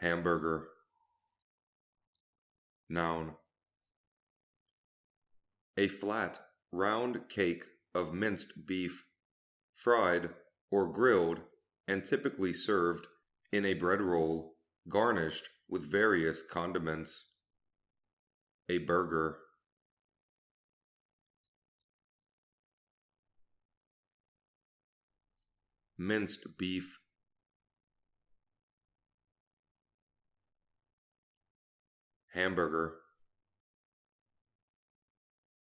hamburger. Noun. A flat, round cake of minced beef, fried or grilled, and typically served in a bread roll, garnished with various condiments. A burger. Minced beef. Hamburger.